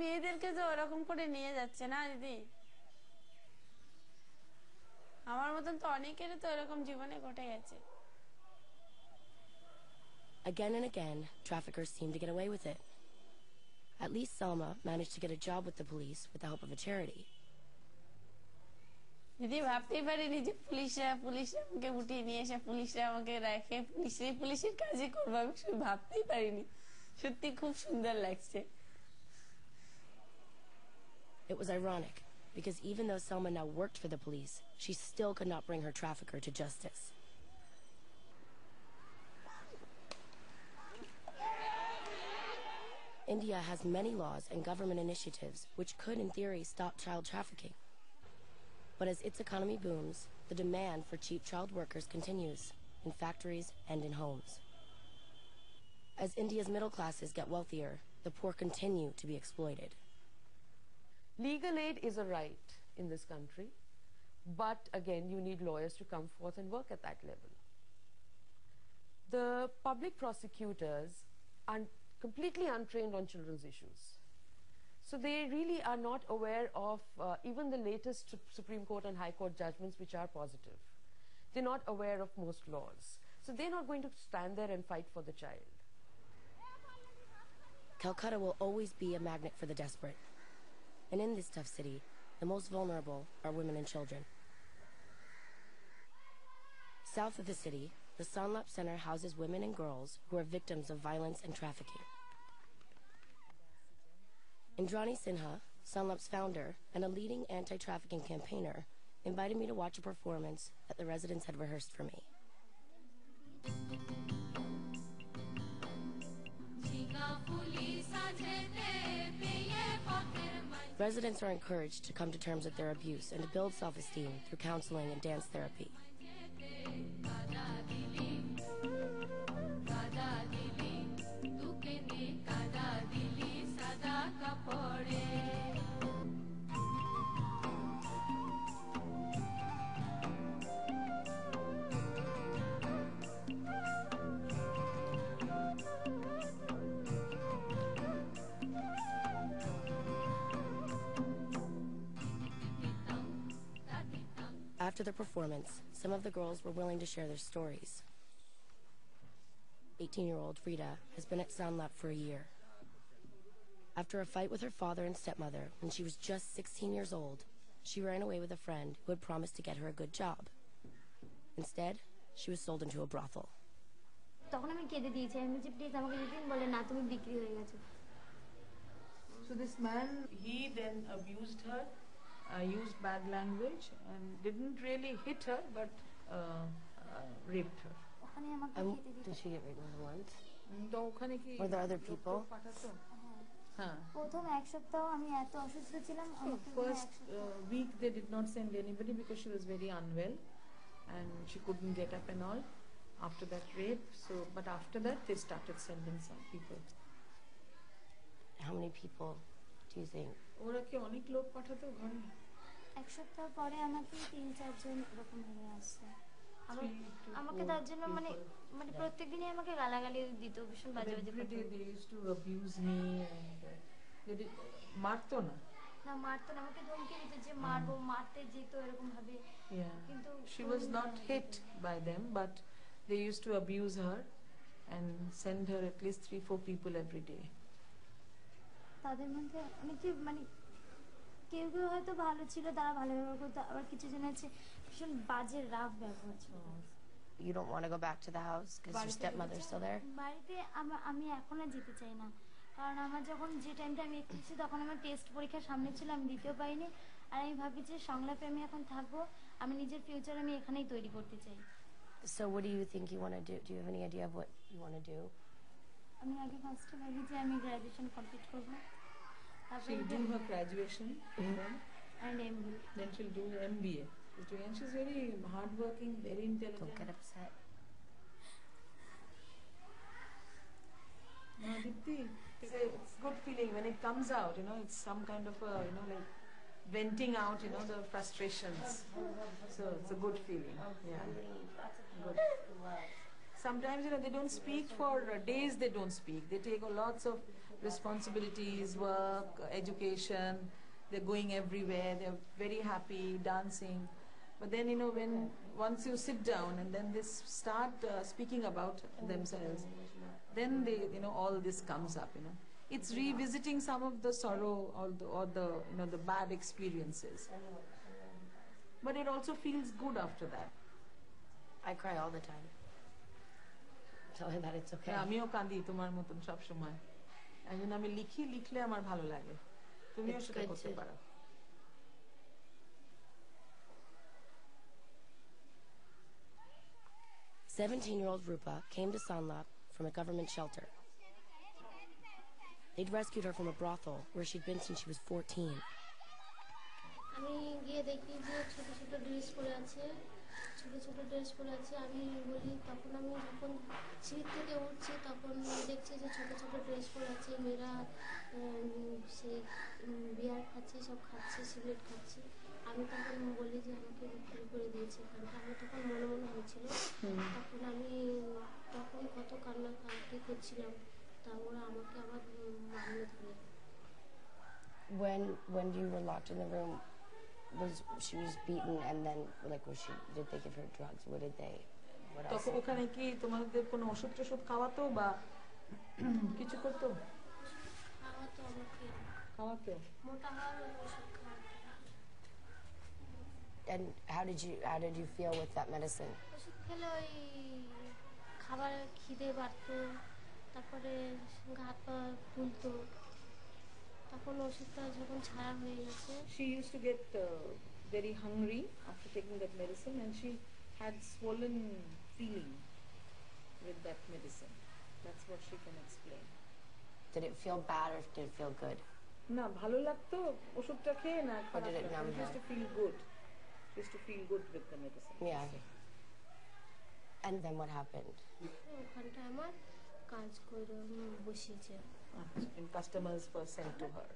মেয়েদেরকে তো ওরকম করে নিয়ে যাচ্ছে না দিদি আমার মতন তো অনেকেরই তো এরকম জীবনে ঘটে গেছে Again and again, traffickers seem to get away with it. At least Selma managed to get a job with the police with the help of a charity. দিদি ভাবতেই পারিনি যে পুলিশরা পুলিশরা আমাকে উঠিয়ে নিয়ে এসে পুলিশরা আমাকে রাখে পুলিশের পুলিশের কাজই করব আমি ভাবতেই পারিনি সত্যি খুব সুন্দর লাগছে It was ironic, because even though Selma now worked for the police, she still could not bring her trafficker to justice. India has many laws and government initiatives which could, in theory, stop child trafficking. But as its economy booms, the demand for cheap child workers continues, in factories and in homes. As India's middle classes get wealthier, the poor continue to be exploited. Legal aid is a right in this country, but again, you need lawyers to come forth and work at that level. The public prosecutors are completely untrained on children's issues. So they really are not aware of uh, even the latest Supreme Court and High Court judgments which are positive. They're not aware of most laws. So they're not going to stand there and fight for the child. Calcutta will always be a magnet for the desperate. And in this tough city, the most vulnerable are women and children. South of the city, the Sanlap Center houses women and girls who are victims of violence and trafficking. Indrani Sinha, Sanlap's founder and a leading anti-trafficking campaigner, invited me to watch a performance that the residents had rehearsed for me. Residents are encouraged to come to terms with their abuse and to build self-esteem through counseling and dance therapy. After the performance, some of the girls were willing to share their stories. 18-year-old Frida has been at Sanlap for a year. After a fight with her father and stepmother when she was just 16 years old, she ran away with a friend who had promised to get her a good job. Instead, she was sold into a brothel. So this man, he then abused her uh, used bad language, and didn't really hit her, but uh, uh, raped her. ওখানে আমাকে And খেতে দিত did she get raped more than once? তো ওখানে কি Were there other লোক people? টোক পাঠাতো? হ্যাঁ প্রথম এক সপ্তাহ আমি এত অসুস্থ ছিলাম আমাকে মনে হয় First এক সপ্তাহ- uh, week they did not send anybody because she was very unwell and she couldn't get up and all after that rape. So, but after that they started sending some people. How many people do you think? ওরাকে অনেক লোক পাঠাতো ঘরে? এক সপ্তাহ পরে আমাকে তিন চারজন এরকম হয়ে আসছে। আমাকে তার জন্য মানে মানে প্রত্যেকদিনই আমাকে গালাগালি দিত ভীষণ বাজে বাজে করে দিয়ে used to abuse me and মারতো না? না মারতো না আমাকে ধমকি দিত যে মারবো মারতে যেত এরকম ভাবে কিন্তু she was not hit by them but they used to abuse her and send her at 3 4 people every day তাদের মধ্যে অনেকে মানে কেউ কেউ হয়তো ভালো ছিল তারা ভালো ব্যবহার করতো আবার কিছু জন আছে ভীষণ বাজে রাফ ব্যবহার ছিল You don't want to go back to the house because your stepmother's still there? বাড়িতে আমি এখন যেতে চাই না কারণ আমার যখন যে টাইমটা আমি এসেছি তখন আমার টেস্ট পরীক্ষার সামনে ছিল আমি দিতেও পাইনি আর আমি ভাবি যে সংলাপে আমি এখন থাকব আমি নিজের ফিউচার আমি এখানেই তৈরি করতে চাই So what do you think you want to do? Do you have any idea of what you want to do? আমি আগে ফার্স্টে ভাবি যে আমি গ্র্যাজুয়েশন কমপ্লিট করবো তারপরে She'll do her graduation, then, and MB then she'll do MBA. She's doing, and she's very hardworking, very intelligent. Don't get upset. No, Dipti, it's a it's good feeling when it comes out. You know, it's some kind of a you know like venting out. You know the frustrations. So it's a good feeling. Yeah. Good. Sometimes you know they don't speak for uh, days. They don't speak. They take lots of responsibilities, work, education. They're going everywhere. They're very happy dancing. But then you know when once you sit down and then they start uh, speaking about themselves, then they you know all this comes up. You know, it's revisiting some of the sorrow or the, or the you know the bad experiences. But it also feels good after that. I cry all the time. আমিও তোমার মতন সব সময় একজন আমি লিখি লিখলে আমার ভালো লাগে। তুমিও সেটা করতে পারো। Seventeen-year-old Rupa came to Sanlap from a government shelter. They'd rescued her from a brothel where she'd been since she was 14. ছোট ছোট ড্রেস পরে আছে আমি বলি তখন আমি যখন সিঁড়ি থেকে উঠছি তখন দেখছি যে ছোট ছোট ড্রেস পরে আছে মেয়েরা সেই বিয়ার খাচ্ছে সব খাচ্ছে সিগারেট খাচ্ছে। আমি তখন বলি যে আমাকে বিক্রি করে দিয়েছে কারণ আমার তখন মনে মনে হয়েছিল। তখন আমি তখন কত কান্না কাটি করছিলাম তা ওরা আমাকে আবার মারলো ধরে। When when you were locked in the room, was she was beaten and then like was she did they give her drugs? What did they? What else? তখন ওখানে কি তোমাদের কোনো ওষুধ টষুধ খাওয়াতো বা কিছু করতো খাওয়া আমাকে খাওয়াতো মোটা হওয়ার ওষুধ খাওয়াতে And how did you how did you feel with that medicine? ওষুধ খেলে ওই খাবার খিদে বাড়তো তারপরে গা হাত পা ফুলতো তখন ওষুধটা যখন ছাড়া হয়ে গেছে she used to get uh, very hungry after taking that medicine and she had swollen feeling with that medicine that's what she can explain Did it feel bad or did it feel good? না ভালো লাগতো ওষুধটা খেয়ে না খারাপ did it লাগতো? numb She used her? to feel good she used to feel good with the medicine Yeah. And then what happened? ওখানটায় আমার কাজ করে উম, বসিয়েছে and customers were sent to her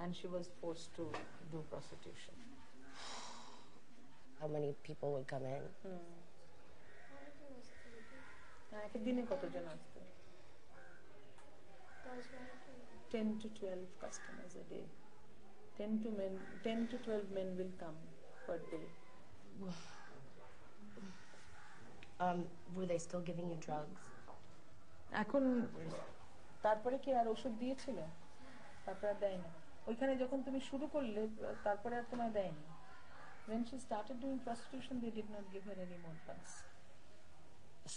and she was forced to do prostitution How many people would come in? এক দিনে কতজন আসতো দশ বারোটা 10 to 12 customers a day 10 to men 10 to 12 men will come per day Um, were they still giving you drugs? এখন তারপরে কি আর ওষুধ দিয়েছিল তারপরে আর দেয়নি ওইখানে যখন তুমি শুরু করলে তারপরে আর তোমায় দেয়নি when she started doing prostitution they did not give her any more drugs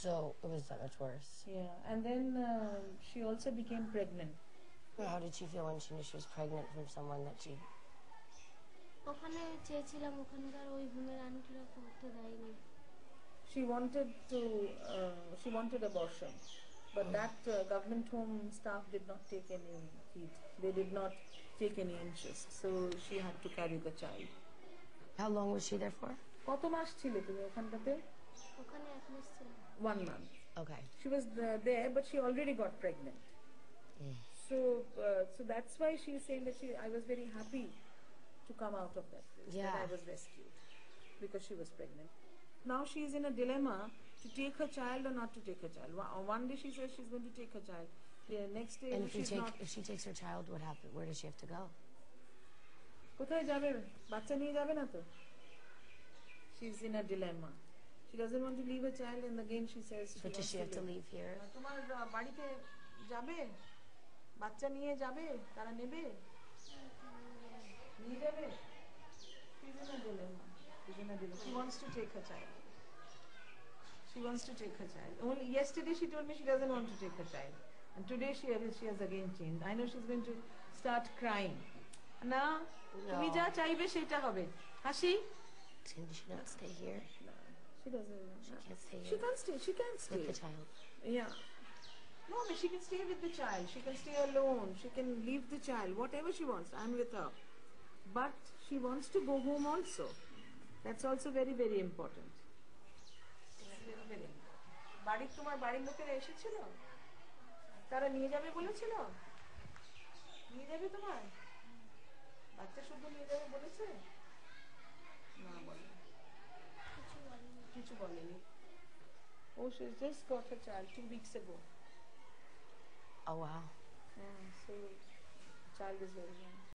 So it was that much worse. yeah and then uh, she also became pregnant How did she feel when she knew she was pregnant from someone that she? ওখানে চেয়েছিলাম ওখানকার ওই হোমের আন্টিরা করতে দেয়নি she wanted to uh, she wanted abortion but that uh, government home staff did not take any heed they did not take any interest so she had to carry the child How long was she there for? কত মাস ছিলে তুমি ওখানটাতে ওখানে এক মাস ছিলাম one month Okay. she was uh, there but she already got pregnant so uh, so that's why she is saying that she i was very happy to come out of that place that i Yeah. was rescued because she was pregnant now she is in a dilemma to take her child or not to take her child one, one day she says she's going to take her child the next day And if you she's take not if she takes her child, what happens? Where does she have to go? কোথায় যাবে বাচ্চা নিয়ে যাবে না তো she's in a dilemma she doesn't want to leave her child and again she says she But does wants she have to leave. leave here? তোমার আহ, বাড়িতে যাবে বাচ্চা নিয়ে যাবে তারা নেবে নিয়ে যাবে She's in a dilemma. She's in a dilemma. She wants to take her child. She wants to take her child. Only yesterday she told me she doesn't want to take her child. And today she has, she has again changed. I know she's going to start crying. না তুমি যা চাইবে সেটা হবে হাসি Can she not stay here? she doesn't She can't stay she here can't stay she can't stay with the child. Yeah. No, but she can stay with the child. She can stay alone. She can leave the child. Whatever she wants. I'm with her. But she wants to go home also. That's also very, very important. বাড়ি তোমার বাড়ির লোকেরা এসেছিল? তারা নিয়ে যাবে বলেছিল? নিয়ে যাবে তোমার? বাচ্চা শুধু নিয়ে যাবে বলেছে? না বলে। কিছু বলেনি। ও সে just got a child two weeks ago ও হ্যাঁ সো চাইল্ড ইজ ভেরি